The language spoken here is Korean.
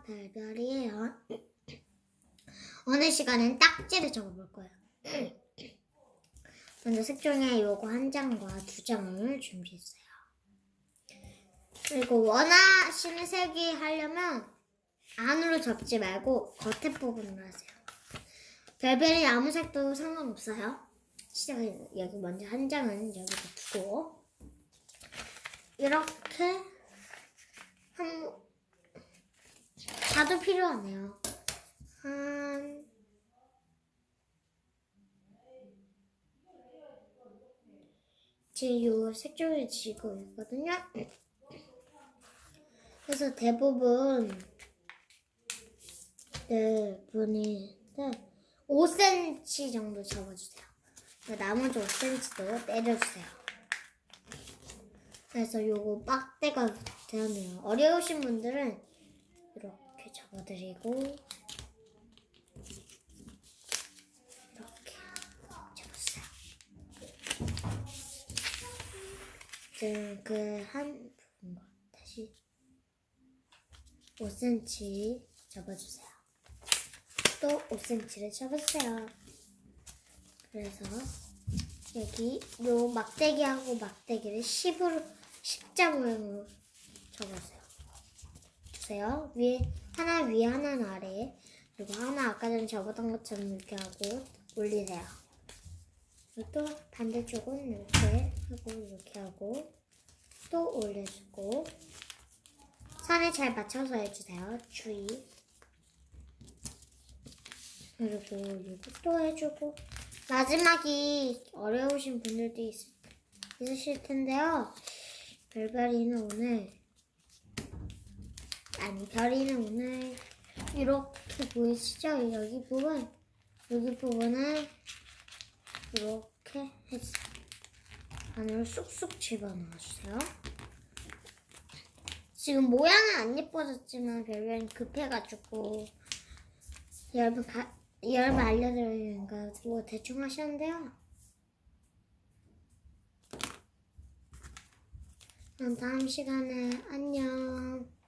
별별이에요. 오늘 시간엔 딱지를 적어볼 거예요. 먼저 색종이에 요거 한 장과 두 장을 준비했어요. 그리고 원하시는 색이 하려면 안으로 접지 말고 겉에 부분으로 하세요. 별별이 아무 색도 상관없어요. 시작은 여기 먼저 한 장은 여기다 두고 이렇게 한 자도 필요하네요. 한 지금 요 색종이 지고 있거든요. 그래서 대부분 네 분이 네, 5cm 정도 접어주세요. 나머지 5cm도 때려주세요. 그래서 요거 빡대가 되었네요. 어려우신 분들은 이렇게 접어드리고 이렇게 접었어요. 지금 그한 부분과 다시 5cm 접어주세요. 또 5cm를 접으세요. 그래서 여기 요 막대기하고 막대기를 10으로 십자 모양으로 접으세요. 주세요. 위에 하나 위에 하나는 아래에 그리고 하나 아까 전에 접었던 것처럼 이렇게 하고 올리세요. 또 반대쪽은 이렇게 하고 이렇게 하고 또 올려주고 선에 잘 맞춰서 해주세요. 주의. 그리고 이것도 해주고 마지막이 어려우신 분들도 있, 있으실 텐데요. 별별이는 오늘 아니 별이는 오늘 이렇게 보이시죠? 여기 부분 여기 부분을 이렇게 했어요. 안으로 쑥쑥 집어넣어주세요. 지금 모양은 안 예뻐졌지만 별별이 급해가지고 여러분 가, 여러분 알려드리니까 뭐 대충 하셨는데요. 그럼 다음 시간에 안녕.